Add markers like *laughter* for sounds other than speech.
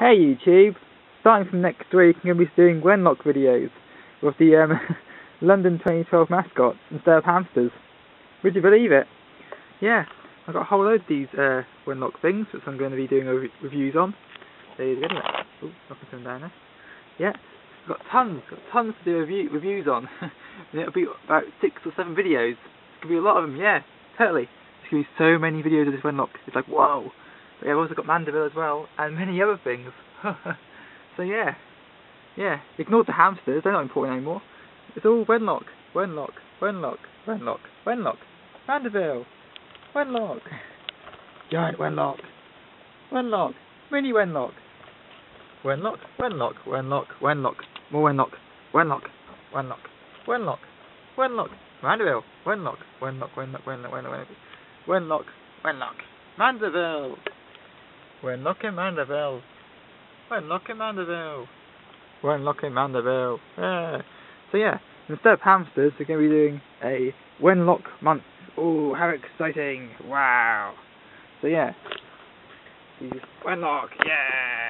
Hey YouTube! Starting from next week, I'm going to be doing Wenlock videos with the um, *laughs* London 2012 mascots instead of hamsters. Would you believe it? Yeah, I've got a whole load of these uh, Wenlock things, which I'm going to be doing reviews on. There you go. Oh, knocking some down there. Yeah, I've got tons, got tons to do review reviews on. *laughs* and it'll be about six or seven videos. It's going to be a lot of them, yeah, totally. There's going to be so many videos of this Wenlock. It's like, whoa! I've also got Mandeville as well, and many other things. so yeah, yeah, ignore the hamsters, they're not important anymore. It's all Wenlock, Wenlock, Wenlock, Wenlock, Wenlock, Mandeville, Wenlock, Giant Wenlock, Wenlock, Mini Wenlock, Wenlock, Wenlock, Wenlock, Wenlock, more Wenlock, Wenlock, Wenlock, Wenlock, Wenlock, Mandeville, Wenlock, Wenlock, Wenlock, Wenlock, Wenlock, Wenlock, Wenlock, Mandeville. We're knocking Mandeville. We're knocking Mandeville. We're knocking Mandeville. Yeah. So yeah, instead of hamsters, we're going to be doing a Wenlock month. Oh, how exciting! Wow. So yeah. Wenlock, yeah!